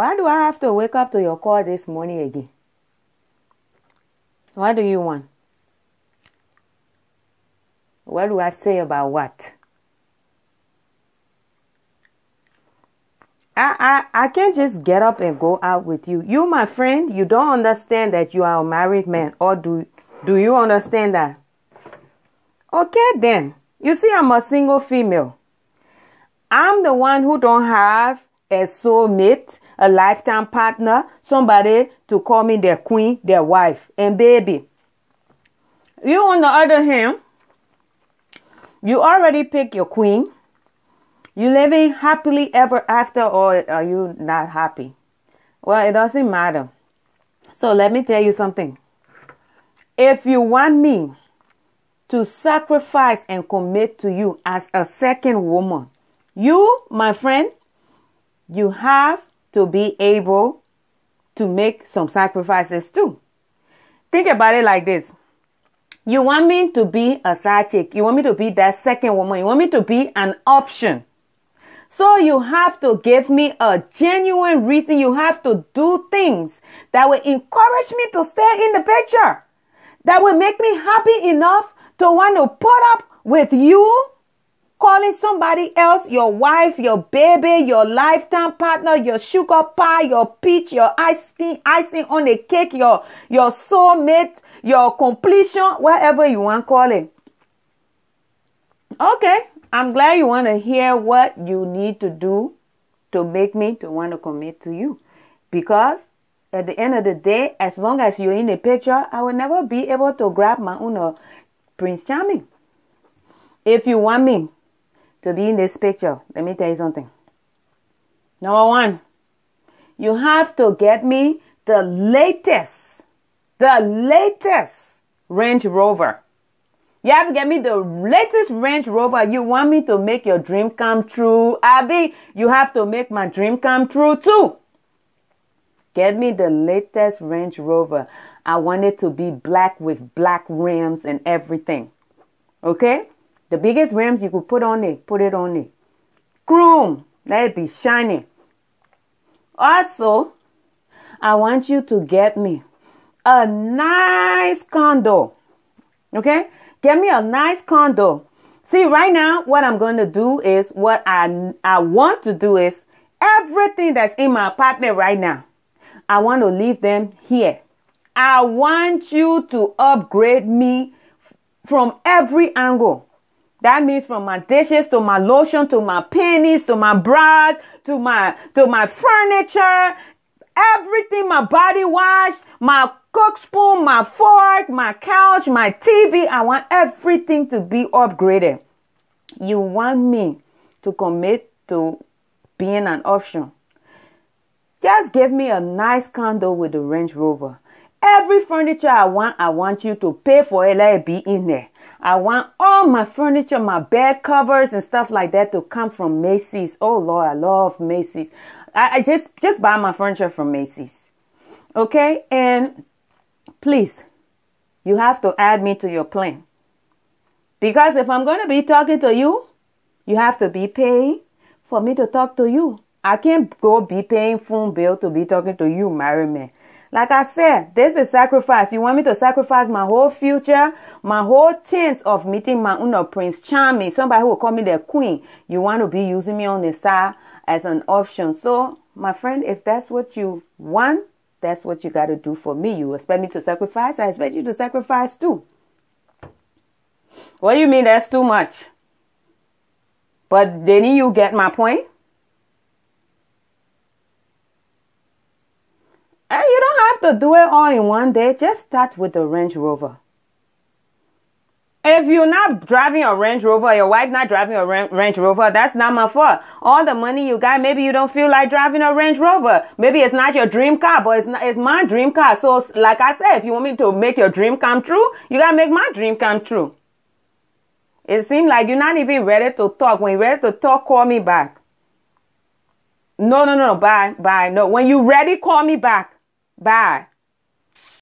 Why do I have to wake up to your call this morning again? What do you want? What do I say about what? I, I, I can't just get up and go out with you. You, my friend, you don't understand that you are a married man, or do do you understand that? Okay, then. You see, I'm a single female. I'm the one who don't have a soulmate, a lifetime partner, somebody to call me their queen, their wife, and baby. You, on the other hand, you already pick your queen. You living happily ever after, or are you not happy? Well, it doesn't matter. So let me tell you something. If you want me to sacrifice and commit to you as a second woman, you, my friend, you have to be able to make some sacrifices too. Think about it like this. You want me to be a side chick. You want me to be that second woman. You want me to be an option. So you have to give me a genuine reason. You have to do things that will encourage me to stay in the picture. That will make me happy enough to want to put up with you calling somebody else your wife, your baby, your lifetime partner, your sugar pie, your peach, your icing, icing on the cake, your your soulmate, your completion, whatever you want to call it. Okay, I'm glad you want to hear what you need to do to make me to want to commit to you. Because at the end of the day, as long as you're in the picture, I will never be able to grab my own uh, Prince Charming. If you want me to be in this picture, let me tell you something. Number one, you have to get me the latest, the latest Range Rover. You have to get me the latest Range Rover. You want me to make your dream come true. Abby, you have to make my dream come true too. Get me the latest Range Rover. I want it to be black with black rims and everything. Okay? The biggest rims you could put on it, put it on it. Chrome, let it be shiny. Also, I want you to get me a nice condo. Okay? Get me a nice condo. See, right now, what I'm going to do is what I, I want to do is everything that's in my apartment right now. I want to leave them here. I want you to upgrade me from every angle. That means from my dishes to my lotion to my pennies to my bras to my to my furniture, everything, my body wash, my cook spoon, my fork, my couch, my TV. I want everything to be upgraded. You want me to commit to being an option. Just give me a nice condo with a Range Rover. Every furniture I want, I want you to pay for it. Let it be in there. I want all my furniture, my bed covers and stuff like that to come from Macy's. Oh Lord, I love Macy's. I, I just just buy my furniture from Macy's. Okay? And please, you have to add me to your plan. Because if I'm going to be talking to you, you have to be paying for me to talk to you. I can't go be paying phone bill to be talking to you, married man. Like I said, this is sacrifice. You want me to sacrifice my whole future, my whole chance of meeting my own Prince Charming, somebody who will call me the queen. You want to be using me on the side as an option. So, my friend, if that's what you want, that's what you got to do for me. You expect me to sacrifice? I expect you to sacrifice too. What do you mean that's too much? But didn't you get my point? And you don't have to do it all in one day. Just start with the Range Rover. If you're not driving a Range Rover, your wife not driving a Range Rover, that's not my fault. All the money you got, maybe you don't feel like driving a Range Rover. Maybe it's not your dream car, but it's not, it's my dream car. So, like I said, if you want me to make your dream come true, you gotta make my dream come true. It seems like you're not even ready to talk. When you're ready to talk, call me back. No, no, no, bye, bye. No, when you're ready, call me back. Bye.